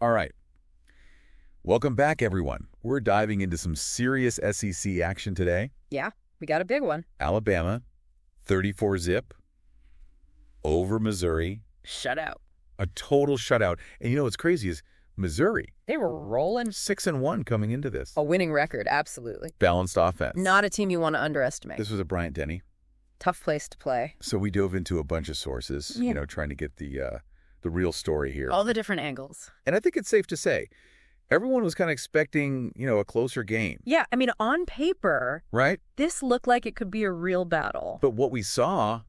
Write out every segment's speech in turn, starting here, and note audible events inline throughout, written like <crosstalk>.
All right. Welcome back, everyone. We're diving into some serious SEC action today. Yeah, we got a big one. Alabama, 34 zip, over Missouri, Shutout. a total shutout. And you know what's crazy is Missouri, They were rolling. 6 and 1 coming into this. A winning record, absolutely. Balanced offense. Not a team you want to underestimate. This was a Bryant Denny. Tough place to play. So we dove into a bunch of sources, Yeah. you know, trying to get the uh, the real story here. All the different angles. And I think it's safe to say everyone was kind of expecting, you know, a closer game, Yeah, I mean, on paper, right? this looked like it could be a real battle. But what we saw,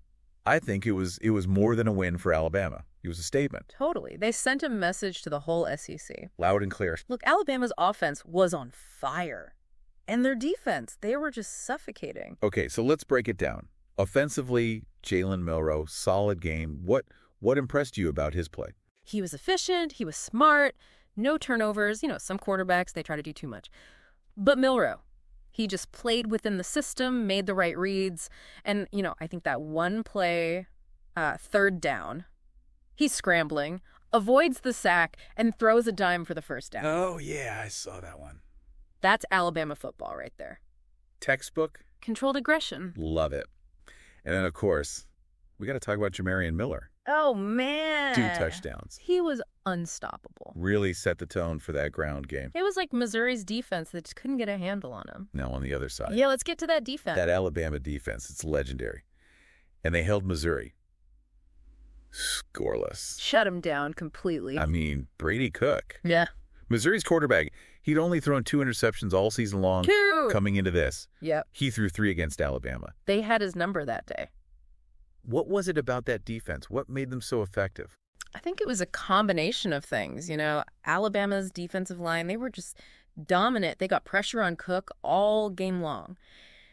I think it was it was more than a win for Alabama. It was a statement, Totally. They sent a message to the whole SEC. loud and clear. Look, Alabama's offense was on fire. And their defense, they were just suffocating. Okay, so let's break it down. Offensively, Jalen Milroe, solid game. What what impressed you about his play? He was efficient, he was smart, no turnovers. You know, some quarterbacks, they try to do too much. But Milroe, he just played within the system, made the right reads. And, you know, I think that one play, uh, third down, he's scrambling, avoids the sack, and throws a dime for the first down. Oh yeah, I saw that one. That's Alabama football right there. Textbook, Controlled aggression. love it. And then of course, we got to talk about Jamarion Miller. Oh, man. Two touchdowns. He was unstoppable. Really set the tone for that ground game. It was like Missouri's defense that just couldn't get a handle on him. Now on the other side. Yeah, let's get to that defense. That Alabama defense, it's legendary. And they held Missouri scoreless. Shut him down completely. I mean, Brady Cook. yeah. Missouri's quarterback, he'd only thrown two interceptions all season long Two. coming into this. Yep. He threw three against Alabama. They had his number that day. What was it about that defense? What made them so effective? I think it was a combination of things. You know, Alabama's defensive line, they were just dominant. They got pressure on Cook all game long.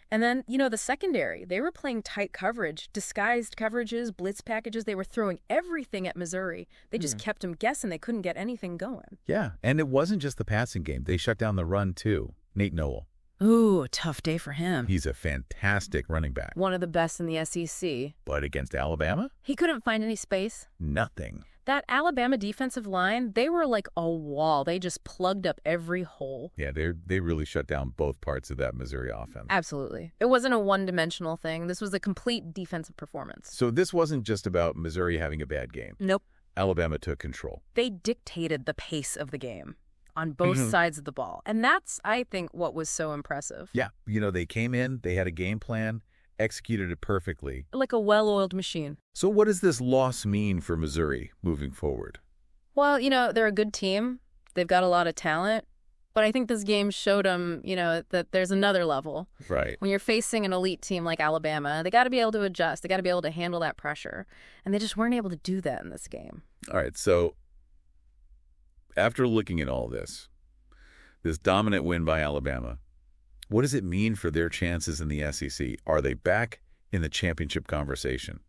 And then, you know, the secondary, they were playing tight coverage, disguised coverages, blitz packages. They were throwing everything at Missouri. They just hmm. kept them guessing. They couldn't get anything going. Yeah, and it wasn't just the passing game. They shut down the run too. Nate Noel. Ooh, tough day for him. He's a fantastic running back. One of the best in the SEC. But against Alabama, He couldn't find any space. nothing. That Alabama defensive line, they were like a wall. They just plugged up every hole. Yeah, they they really shut down both parts of that Missouri offense. Absolutely. It wasn't a one dimensional thing. This was a complete defensive performance. So this wasn't just about Missouri having a bad game. Nope. Alabama took control. They dictated the pace of the game on both Mhm. sides of the ball. And that's, I think, what was so impressive. Yeah, you know, they came in, they had a game plan, executed it perfectly. Like a well oiled machine. So what does this loss mean for Missouri moving forward? Well, you know, they're a good team, they've got a lot of talent. But I think this game showed them, you know, that there's another level. Right. When you're facing an elite team like Alabama, they got to be able to adjust. They got to be able to handle that pressure. And they just weren't able to do that in this game. All right, so after looking at all this, this dominant win by Alabama, what does it mean for their chances in the SEC? Are they back in the championship conversation?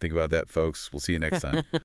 Think about that, folks. We'll see you next time. <laughs>